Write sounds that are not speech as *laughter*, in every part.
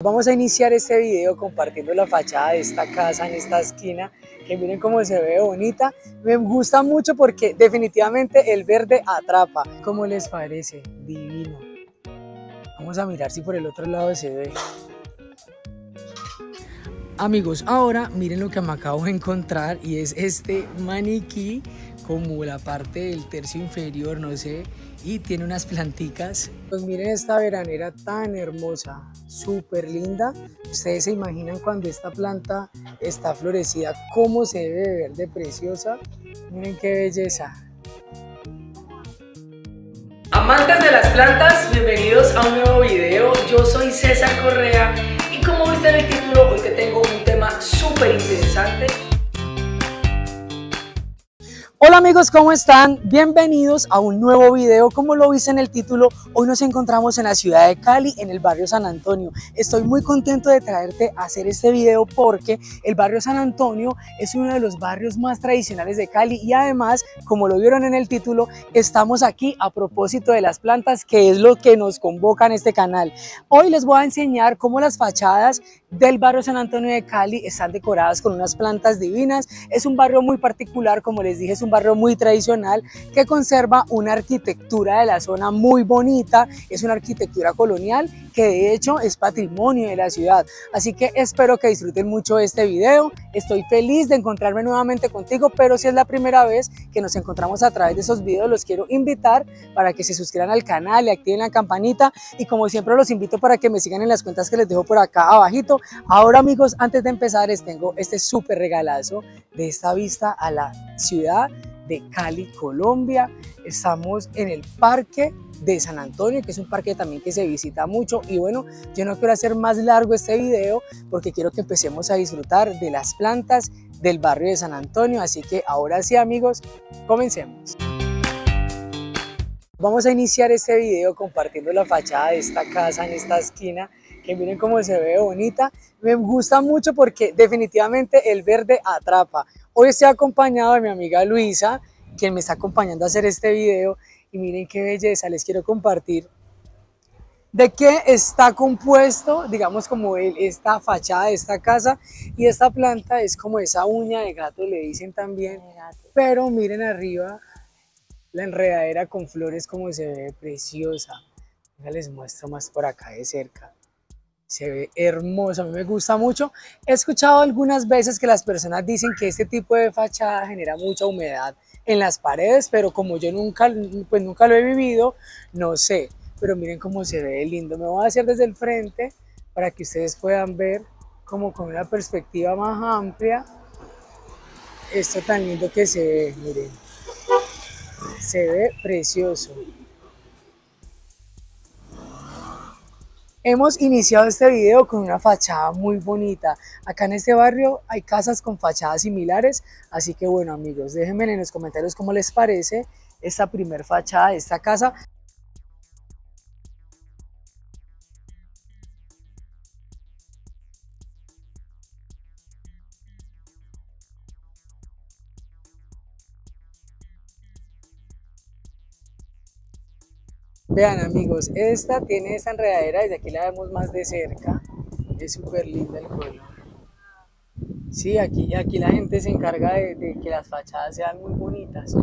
Vamos a iniciar este video compartiendo la fachada de esta casa en esta esquina, que miren cómo se ve bonita. Me gusta mucho porque definitivamente el verde atrapa. ¿Cómo les parece? Divino. Vamos a mirar si por el otro lado se ve. Amigos, ahora miren lo que me acabo de encontrar y es este maniquí como la parte del tercio inferior, no sé, y tiene unas planticas. Pues miren esta veranera tan hermosa, súper linda. Ustedes se imaginan cuando esta planta está florecida, cómo se debe ver de preciosa. Miren qué belleza. Amantes de las plantas, bienvenidos a un nuevo video. Yo soy César Correa y como viste en el título, hoy te tengo un tema súper interesante Hola amigos, ¿cómo están? Bienvenidos a un nuevo video. Como lo viste en el título, hoy nos encontramos en la ciudad de Cali, en el barrio San Antonio. Estoy muy contento de traerte a hacer este video porque el barrio San Antonio es uno de los barrios más tradicionales de Cali y además, como lo vieron en el título, estamos aquí a propósito de las plantas, que es lo que nos convoca en este canal. Hoy les voy a enseñar cómo las fachadas del barrio San Antonio de Cali están decoradas con unas plantas divinas. Es un barrio muy particular, como les dije, es un barrio muy tradicional que conserva una arquitectura de la zona muy bonita, es una arquitectura colonial que de hecho es patrimonio de la ciudad. Así que espero que disfruten mucho este video. Estoy feliz de encontrarme nuevamente contigo, pero si es la primera vez que nos encontramos a través de esos videos, los quiero invitar para que se suscriban al canal y activen la campanita y como siempre los invito para que me sigan en las cuentas que les dejo por acá abajito Ahora amigos, antes de empezar les tengo este súper regalazo de esta vista a la ciudad de Cali, Colombia. Estamos en el parque de San Antonio, que es un parque también que se visita mucho. Y bueno, yo no quiero hacer más largo este video porque quiero que empecemos a disfrutar de las plantas del barrio de San Antonio. Así que ahora sí amigos, comencemos. Vamos a iniciar este video compartiendo la fachada de esta casa en esta esquina que miren cómo se ve bonita. Me gusta mucho porque definitivamente el verde atrapa. Hoy estoy acompañado de mi amiga Luisa, quien me está acompañando a hacer este video. Y miren qué belleza, les quiero compartir de qué está compuesto, digamos como esta fachada de esta casa y esta planta es como esa uña de gato, le dicen también, pero miren arriba la enredadera con flores como se ve preciosa. Ya les muestro más por acá de cerca se ve hermoso, a mí me gusta mucho. He escuchado algunas veces que las personas dicen que este tipo de fachada genera mucha humedad en las paredes, pero como yo nunca, pues nunca lo he vivido, no sé. Pero miren cómo se ve lindo. Me voy a hacer desde el frente para que ustedes puedan ver como con una perspectiva más amplia esto tan lindo que se ve, miren. Se ve precioso. Hemos iniciado este video con una fachada muy bonita. Acá en este barrio hay casas con fachadas similares, así que bueno amigos, déjenme en los comentarios cómo les parece esta primer fachada de esta casa. Vean amigos, esta tiene esta enredadera, desde aquí la vemos más de cerca. Es súper linda el color. Sí, aquí, aquí la gente se encarga de, que las fachadas sean muy bonitas.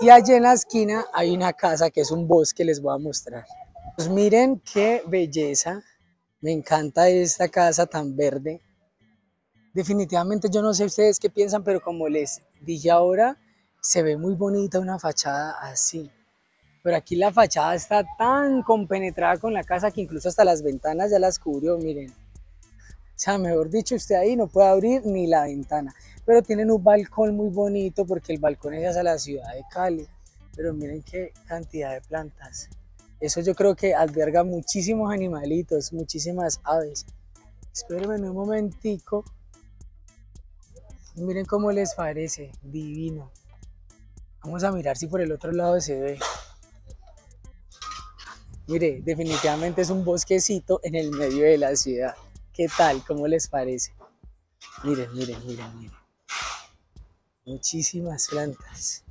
Y allí en la esquina hay una casa que es un bosque, les voy a mostrar. Pues miren qué belleza. Me encanta esta casa tan verde. Definitivamente yo no sé ustedes qué piensan, pero como les dije ahora, se ve muy bonita una fachada así pero aquí la fachada está tan compenetrada con la casa que incluso hasta las ventanas ya las cubrió, miren. O sea, mejor dicho, usted ahí no puede abrir ni la ventana. Pero tienen un balcón muy bonito porque el balcón es hacia la ciudad de Cali. Pero miren qué cantidad de plantas. Eso yo creo que alberga muchísimos animalitos, muchísimas aves. Espérenme un momentico. Miren cómo les parece, divino. Vamos a mirar si por el otro lado se ve. Mire, definitivamente es un bosquecito en el medio de la ciudad. ¿Qué tal? ¿Cómo les parece? Miren, miren, miren, miren. Muchísimas plantas.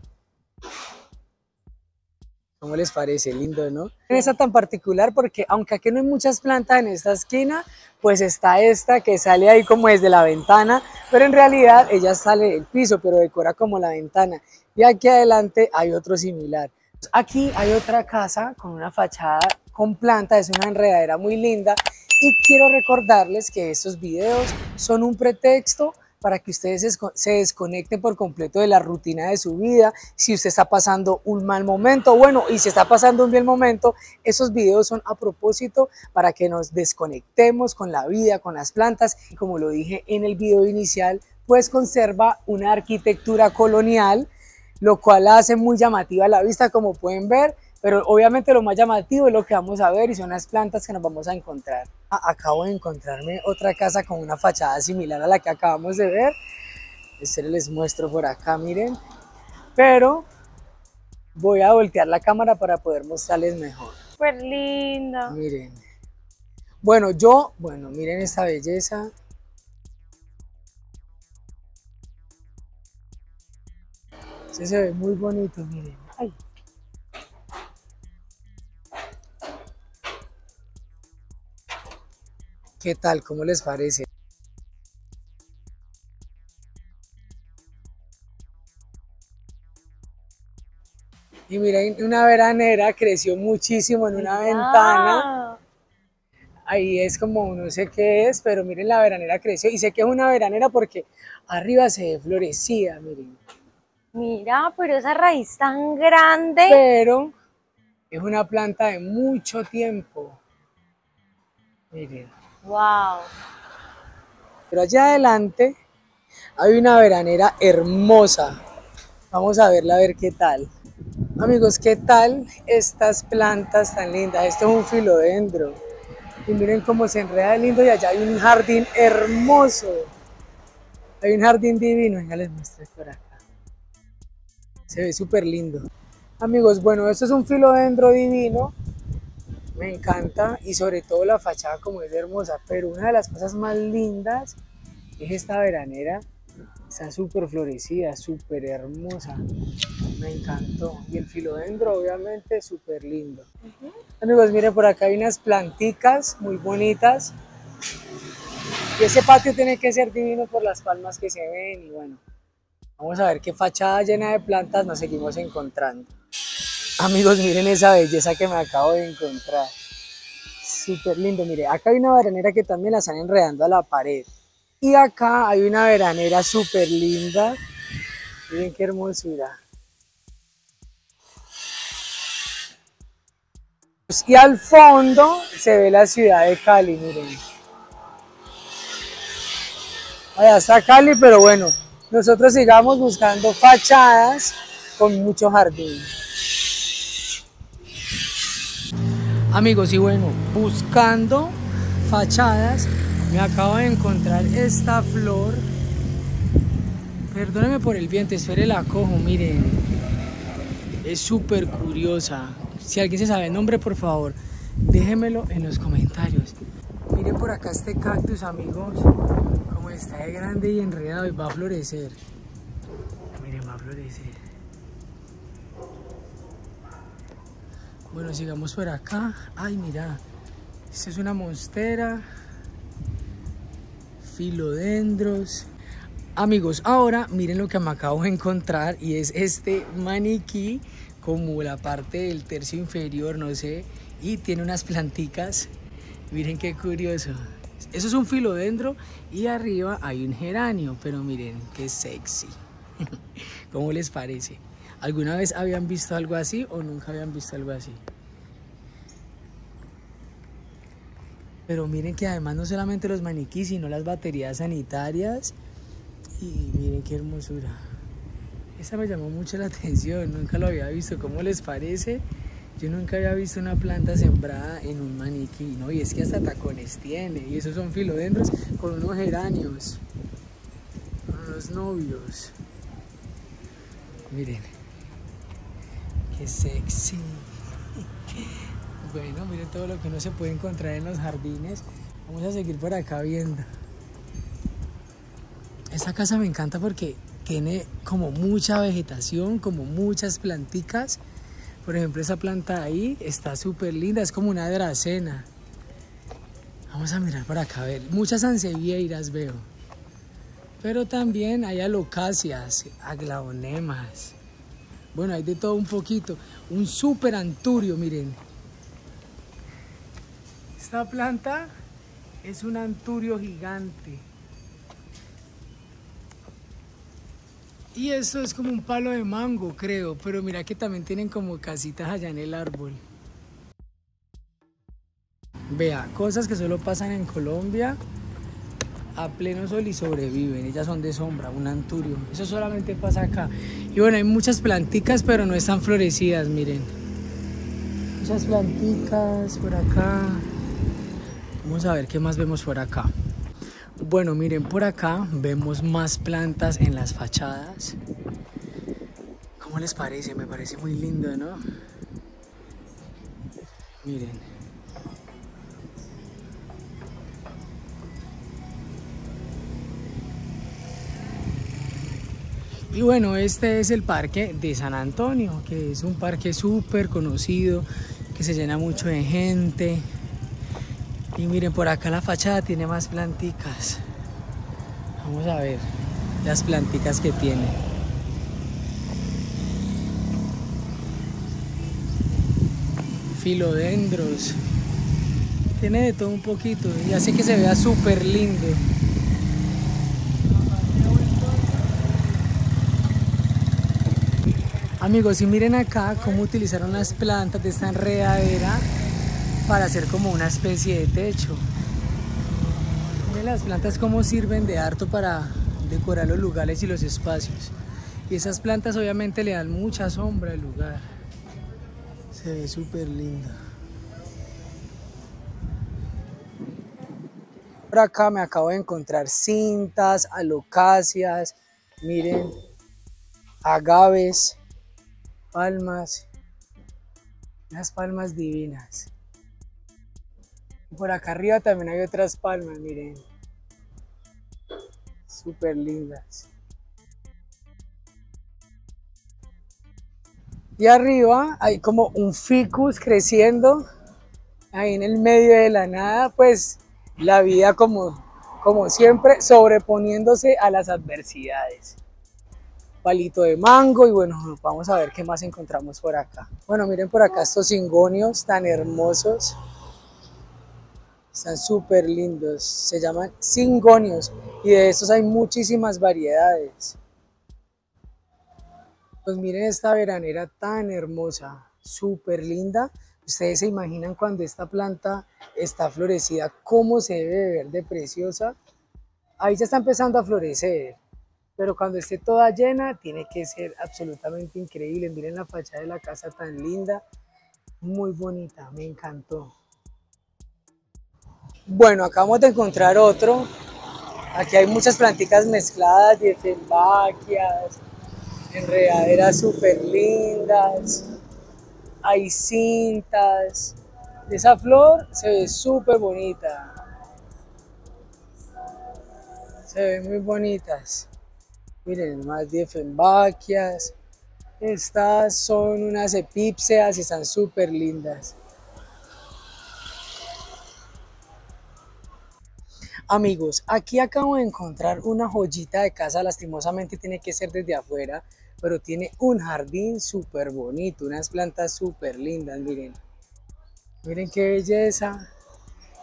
¿Cómo les parece? Lindo, ¿no? Esta tan particular porque aunque aquí no hay muchas plantas en esta esquina, pues está esta que sale ahí como desde la ventana, pero en realidad ella sale del piso, pero decora como la ventana. Y aquí adelante hay otro similar. Aquí hay otra casa con una fachada con planta, es una enredadera muy linda y quiero recordarles que estos videos son un pretexto para que ustedes se desconecten por completo de la rutina de su vida. Si usted está pasando un mal momento, bueno, y si está pasando un bien momento, esos videos son a propósito para que nos desconectemos con la vida, con las plantas. Como lo dije en el video inicial, pues conserva una arquitectura colonial, lo cual la hace muy llamativa a la vista, como pueden ver. Pero obviamente lo más llamativo es lo que vamos a ver y son las plantas que nos vamos a encontrar. Ah, acabo de encontrarme otra casa con una fachada similar a la que acabamos de ver. Este les muestro por acá, miren. Pero voy a voltear la cámara para poder mostrarles mejor. Súper linda. Miren. Bueno, yo, bueno, miren esta belleza. Este se ve muy bonito, miren. Ay. ¿Qué tal? ¿Cómo les parece? Y miren, una veranera creció muchísimo en una ventana. Ahí es como, no sé qué es, pero miren, la veranera creció. Y sé que es una veranera porque arriba se florecía, miren. Mira, pero esa raíz tan grande. Pero es una planta de mucho tiempo. Miren. Wow. Pero allá adelante hay una veranera hermosa. Vamos a verla a ver qué tal. Amigos, ¿qué tal estas plantas tan lindas? Esto es un filodendro. Y miren cómo se enreda lindo y allá hay un jardín hermoso. Hay un jardín divino. Venga, les muestro por acá. Se ve súper lindo. Amigos, bueno, esto es un filodendro divino. Me encanta y sobre todo la fachada como es hermosa, pero una de las cosas más lindas es esta veranera, está súper florecida, súper hermosa, me encantó. Y el filodendro obviamente súper lindo. Amigos, miren por acá hay unas planticas muy bonitas. Y ese patio tiene que ser divino por las palmas que se ven y bueno, vamos a ver qué fachada llena de plantas nos seguimos encontrando. Amigos, miren esa belleza que me acabo de encontrar. Súper lindo, mire, acá hay una veranera que también la están enredando a la pared. Y acá hay una veranera súper linda. Miren qué hermosura. Y al fondo se ve la ciudad de Cali, miren. Allá está Cali, pero bueno, nosotros sigamos buscando fachadas con mucho jardín. Amigos, y bueno, buscando fachadas, me acabo de encontrar esta flor. Perdóneme por el viento, espere la cojo, miren. Es súper curiosa. Si alguien se sabe el nombre, por favor, déjenmelo en los comentarios. Miren por acá este cactus, amigos, está de grande y enredado y va a florecer. Miren, va a florecer. Bueno, sigamos por acá. Ay, mira. Esta es una monstera. Filodendros. Amigos, ahora miren lo que me acabo de encontrar y es este maniquí como la parte del tercio inferior, no sé, y tiene unas planticas. Miren qué curioso. Eso es un filodendro y arriba hay un geranio, pero miren qué sexy. *laughs* ¿Cómo les parece? ¿Alguna vez habían visto algo así o nunca habían visto algo así? Pero miren que además no solamente los maniquíes, sino las baterías sanitarias. Y miren qué hermosura. Esta me llamó mucho la *laughs* atención, nunca lo había visto. ¿Cómo les parece? Yo nunca había visto una planta sembrada en un maniquí, ¿no? Y es que hasta tacones tiene. Y esos son filodendros con unos geranios. Con unos novios. Miren. Qué sexy. *laughs* Bueno, miren todo lo que uno se puede encontrar en los jardines. Vamos a seguir por acá viendo. Esta casa me encanta porque tiene como mucha vegetación, como muchas planticas. Por ejemplo, esa planta ahí está súper linda, es como una dracena. Vamos a mirar para acá, a ver. Muchas ansevieiras veo. Pero también hay alocacias, aglaonemas. Bueno, hay de todo un poquito. Un súper anturio, miren. Esta planta es un anturio gigante. Y esto es como un palo de mango, creo, pero mira que también tienen como casitas allá en el árbol. Vea, cosas que solo pasan en Colombia a pleno sol y sobreviven. Ellas son de sombra, un anturio. Eso solamente pasa acá. Y bueno, hay muchas planticas, pero no están florecidas, miren. Muchas planticas por acá. Vamos a ver qué más vemos por acá. Bueno, miren, por acá vemos más plantas en las fachadas. ¿Cómo les parece? Me parece muy lindo, ¿no? Miren. Y bueno, este es el parque de San Antonio, que es un parque súper conocido, que se llena mucho de gente. Y miren, por acá la fachada tiene más planticas. Vamos a ver las planticas que tiene. Filodendros. Tiene de todo un poquito y hace que se vea súper lindo. Amigos, y miren acá cómo utilizaron las plantas de esta enredadera para hacer como una especie de techo. Miren las plantas cómo sirven de harto para decorar los lugares y los espacios. Y esas plantas obviamente le dan mucha sombra al lugar. Se ve súper lindo. Por acá me acabo de encontrar cintas, alocacias, miren, agaves, palmas, unas palmas divinas. Por acá arriba también hay otras palmas, miren. Súper lindas. Y arriba hay como un ficus creciendo ahí en el medio de la nada, pues la vida como, como siempre sobreponiéndose a las adversidades. Palito de mango y bueno, vamos a ver qué más encontramos por acá. Bueno, miren por acá estos cingonios tan hermosos. Están súper lindos. Se llaman cingonios y de estos hay muchísimas variedades. Pues miren esta veranera tan hermosa, súper linda. Ustedes se imaginan cuando esta planta está florecida, cómo se debe ver de preciosa. Ahí ya está empezando a florecer, pero cuando esté toda llena tiene que ser absolutamente increíble. Miren la fachada de la casa tan linda, muy bonita, me encantó. Bueno, acabamos de encontrar otro. Aquí hay muchas plantitas mezcladas, diefenbaquias, enredaderas súper lindas. Hay cintas. Esa flor se ve súper bonita. Se ven muy bonitas. Miren, más diefenbaquias. Estas son unas epípseas y están súper lindas. Amigos, aquí acabo de encontrar una joyita de casa, lastimosamente tiene que ser desde afuera, pero tiene un jardín súper bonito, unas plantas súper lindas, miren. Miren qué belleza.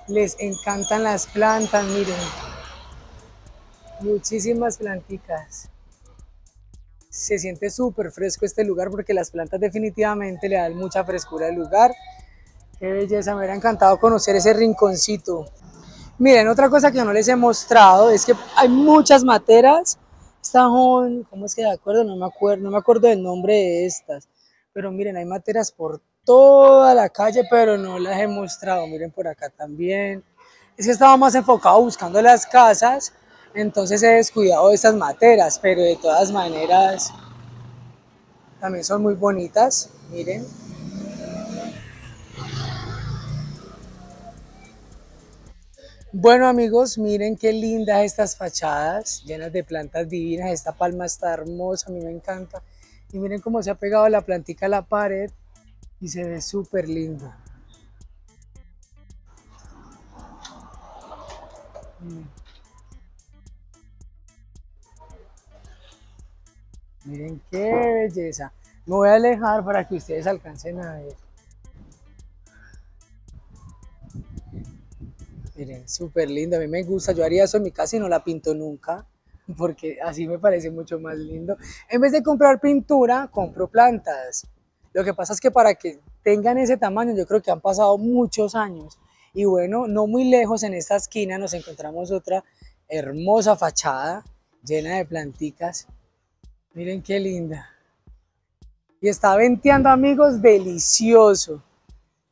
Les encantan las plantas, miren. Muchísimas plantitas. Se siente súper fresco este lugar porque las plantas definitivamente le dan mucha frescura al lugar. Qué belleza, me hubiera encantado conocer ese rinconcito. Miren, otra cosa que no les he mostrado es que hay muchas materas. Estas son, ¿cómo es que de acuerdo? No me acuerdo, no me acuerdo del nombre de estas. Pero miren, hay materas por toda la calle, pero no las he mostrado. Miren por acá también. Es que estaba más enfocado buscando las casas, entonces he descuidado de estas materas, pero de todas maneras también son muy bonitas. Miren. Bueno amigos, miren qué lindas estas fachadas, llenas de plantas divinas. Esta palma está hermosa, a mí me encanta. Y miren cómo se ha pegado la plantica a la pared. Y se ve súper lindo. Miren qué belleza. Me voy a alejar para que ustedes alcancen a ver. Miren, súper lindo. A mí me gusta. Yo haría eso en mi casa y no la pinto nunca. Porque así me parece mucho más lindo. En vez de comprar pintura, compro plantas. Lo que pasa es que para que tengan ese tamaño, yo creo que han pasado muchos años. Y bueno, no muy lejos en esta esquina nos encontramos otra hermosa fachada llena de planticas. Miren qué linda. Y está venteando amigos, delicioso.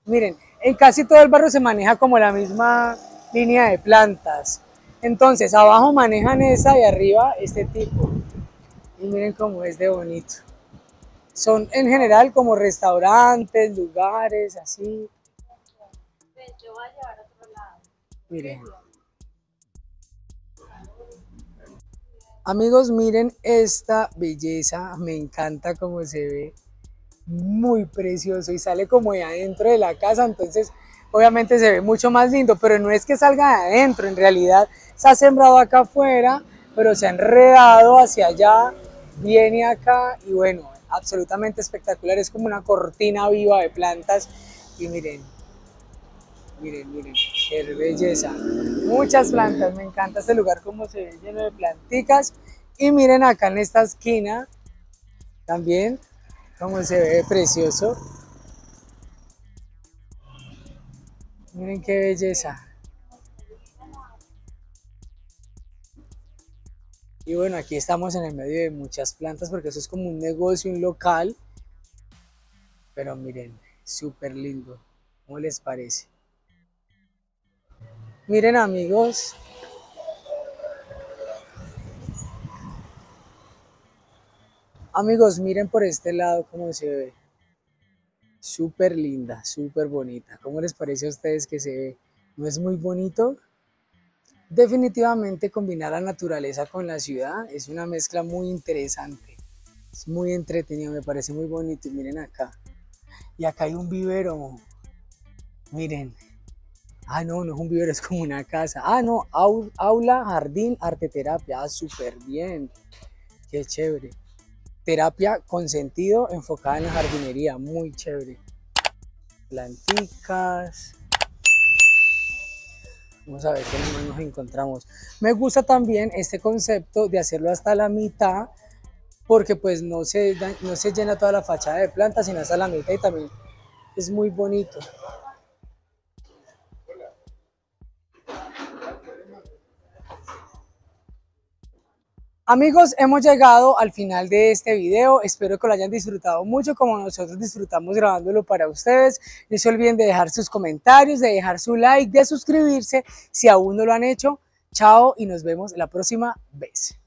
Miren, en casi todo el barrio se maneja como la misma línea de plantas. Entonces, abajo manejan esa y arriba este tipo. Y miren cómo es de bonito. Son en general como restaurantes, lugares, así. Miren. Amigos, miren esta belleza, me encanta cómo se ve, muy precioso y sale como de adentro de la casa, entonces obviamente se ve mucho más lindo, pero no es que salga de adentro, en realidad se ha sembrado acá afuera, pero se ha enredado hacia allá, viene acá y bueno, absolutamente espectacular, es como una cortina viva de plantas y miren, miren, miren, qué belleza. Muchas plantas, me encanta este lugar como se ve lleno de planticas. Y miren acá en esta esquina, también, como se ve precioso. Miren qué belleza. Y bueno, aquí estamos en el medio de muchas plantas porque eso es como un negocio, un local. Pero miren, súper lindo. ¿Cómo les parece? Miren amigos, amigos, miren por este lado cómo se ve. Súper linda, súper bonita. ¿Cómo les parece a ustedes que se ve? ¿No es muy bonito? Definitivamente combinar la naturaleza con la ciudad es una mezcla muy interesante. Es muy entretenido, me parece muy bonito. miren acá. Y acá hay un vivero. Miren, Ah, no, no es un vivero, es como una casa. Ah, no, aula, jardín, arte terapia. Ah, súper bien. Qué chévere. Terapia con sentido enfocada en la jardinería. Muy chévere. Planticas. Vamos a ver qué más nos encontramos. Me gusta también este concepto de hacerlo hasta la mitad porque pues no se, no se llena toda la fachada de plantas, sino hasta la mitad y también es muy bonito. Amigos, hemos llegado al final de este video. Espero que lo hayan disfrutado mucho como nosotros disfrutamos grabándolo para ustedes. No se olviden de dejar sus comentarios, de dejar su like, de suscribirse si aún no lo han hecho. Chao y nos vemos la próxima vez.